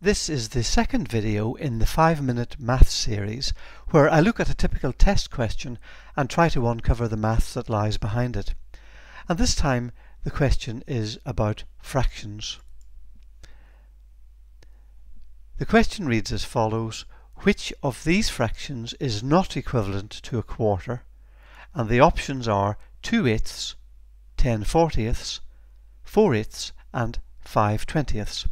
This is the second video in the 5 minute math series where I look at a typical test question and try to uncover the maths that lies behind it. And this time the question is about fractions. The question reads as follows Which of these fractions is not equivalent to a quarter? And the options are 2 eighths, 10 fortieths, 4 eighths and 5 twentieths.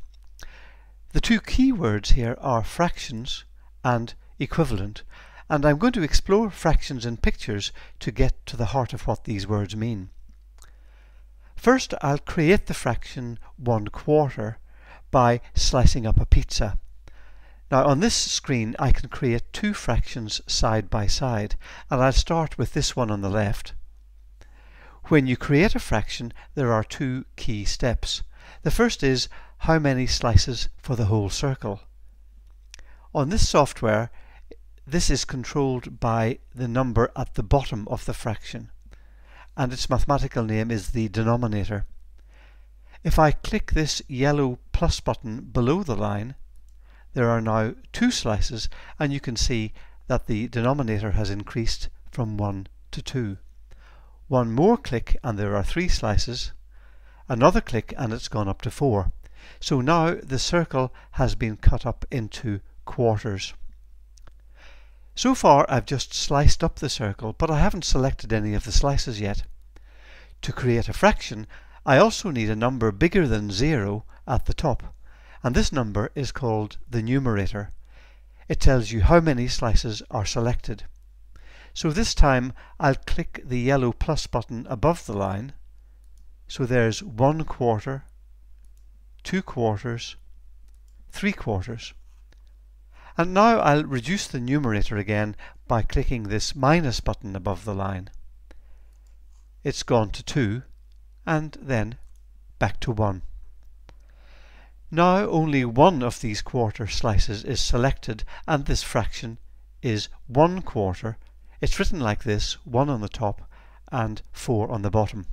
The two key words here are fractions and equivalent and I'm going to explore fractions in pictures to get to the heart of what these words mean. First I'll create the fraction 1 quarter by slicing up a pizza. Now on this screen I can create two fractions side by side and I'll start with this one on the left. When you create a fraction there are two key steps. The first is how many slices for the whole circle. On this software this is controlled by the number at the bottom of the fraction and its mathematical name is the denominator. If I click this yellow plus button below the line there are now two slices and you can see that the denominator has increased from 1 to 2. One more click and there are three slices, another click and it's gone up to 4. So now the circle has been cut up into quarters. So far I've just sliced up the circle, but I haven't selected any of the slices yet. To create a fraction, I also need a number bigger than 0 at the top, and this number is called the numerator. It tells you how many slices are selected. So this time I'll click the yellow plus button above the line. So there's 1 quarter, 2 quarters, 3 quarters. And now I'll reduce the numerator again by clicking this minus button above the line. It's gone to 2 and then back to 1. Now only one of these quarter slices is selected and this fraction is 1 quarter. It's written like this, 1 on the top and 4 on the bottom.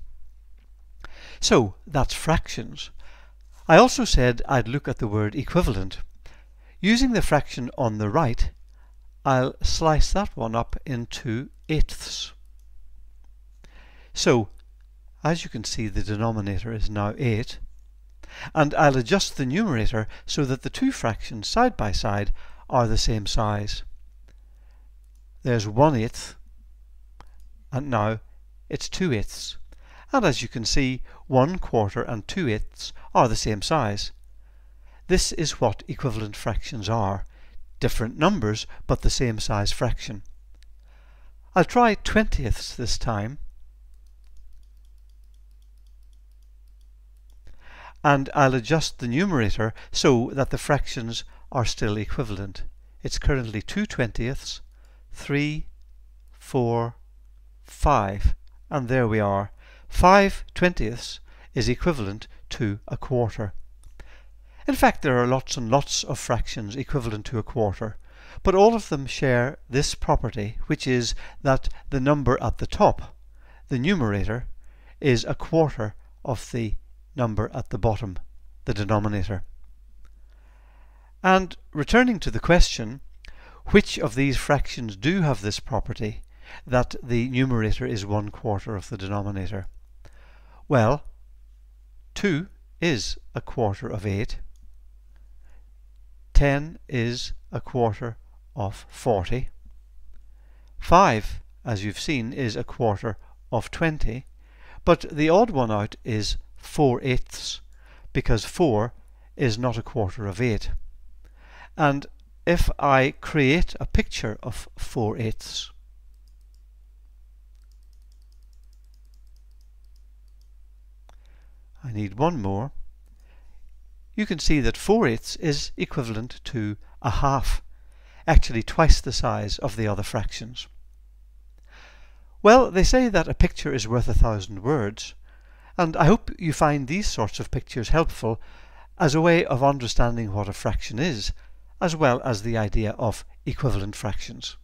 So that's fractions. I also said I'd look at the word equivalent. Using the fraction on the right, I'll slice that one up into eighths. So, as you can see, the denominator is now 8, and I'll adjust the numerator so that the two fractions side by side are the same size. There's 1 eighth, and now it's 2 eighths and as you can see 1 quarter and 2 eighths are the same size. This is what equivalent fractions are, different numbers but the same size fraction. I'll try twentieths this time and I'll adjust the numerator so that the fractions are still equivalent. It's currently 2 twentieths, 3, 4, 5 and there we are 5 twentieths is equivalent to a quarter. In fact, there are lots and lots of fractions equivalent to a quarter, but all of them share this property, which is that the number at the top, the numerator, is a quarter of the number at the bottom, the denominator. And returning to the question, which of these fractions do have this property, that the numerator is one quarter of the denominator? Well, 2 is a quarter of 8. 10 is a quarter of 40. 5, as you've seen, is a quarter of 20. But the odd one out is 4 eighths, because 4 is not a quarter of 8. And if I create a picture of 4 eighths, I need one more. You can see that 4 eighths is equivalent to a half, actually twice the size of the other fractions. Well, they say that a picture is worth a thousand words, and I hope you find these sorts of pictures helpful as a way of understanding what a fraction is, as well as the idea of equivalent fractions.